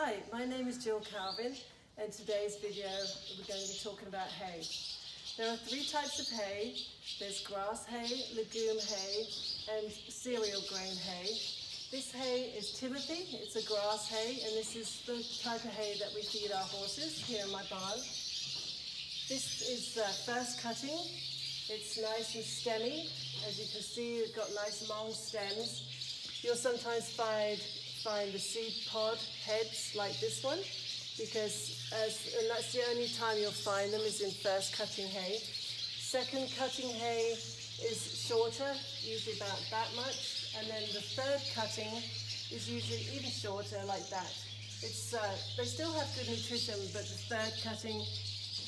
Hi, my name is Jill Calvin and today's video we're going to be talking about hay. There are three types of hay. There's grass hay, legume hay and cereal grain hay. This hay is Timothy, it's a grass hay and this is the type of hay that we feed our horses here in my barn. This is uh, first cutting. It's nice and stemmy. As you can see, it's got nice long stems. You'll sometimes find find the seed pod heads like this one because as, and that's the only time you'll find them is in first cutting hay. Second cutting hay is shorter, usually about that much, and then the third cutting is usually even shorter like that. It's, uh, they still have good nutrition, but the third cutting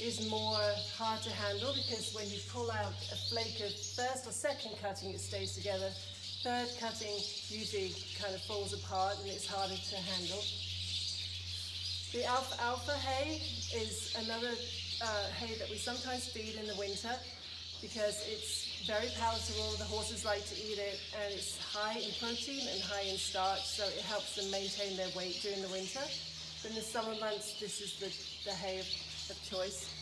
is more hard to handle because when you pull out a flake of first or second cutting, it stays together. Third cutting usually kind of falls apart and it's harder to handle. The alfalfa hay is another uh, hay that we sometimes feed in the winter because it's very palatable, the horses like to eat it, and it's high in protein and high in starch, so it helps them maintain their weight during the winter. in the summer months, this is the, the hay of, of choice.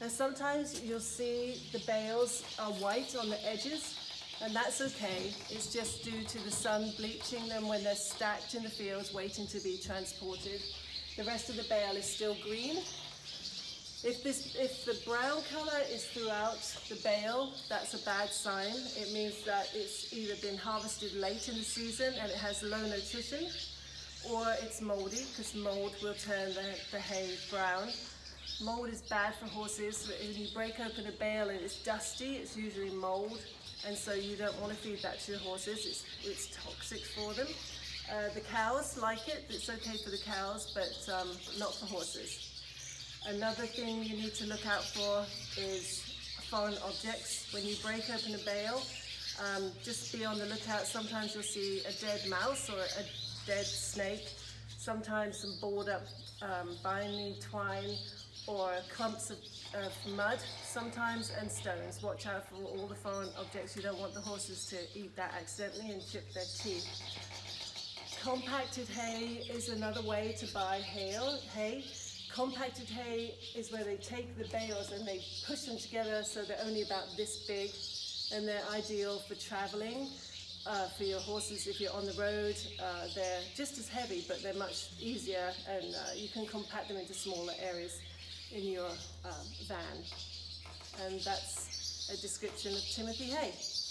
Now sometimes you'll see the bales are white on the edges, and that's okay. It's just due to the sun bleaching them when they're stacked in the fields waiting to be transported. The rest of the bale is still green. If, this, if the brown color is throughout the bale, that's a bad sign. It means that it's either been harvested late in the season and it has low nutrition, or it's moldy because mold will turn the, the hay brown. Mold is bad for horses. When you break open a bale and it's dusty, it's usually mold and so you don't want to feed that to your horses. It's, it's toxic for them. Uh, the cows like it. It's okay for the cows, but um, not for horses. Another thing you need to look out for is foreign objects. When you break open a bale, um, just be on the lookout. Sometimes you'll see a dead mouse or a dead snake. Sometimes some board up um, binding twine or clumps of, of mud sometimes and stones. Watch out for all the foreign objects. You don't want the horses to eat that accidentally and chip their teeth. Compacted hay is another way to buy hay. hay. Compacted hay is where they take the bales and they push them together so they're only about this big and they're ideal for traveling. Uh, for your horses if you're on the road. Uh, they're just as heavy, but they're much easier and uh, you can compact them into smaller areas in your um, van. And that's a description of Timothy Hay.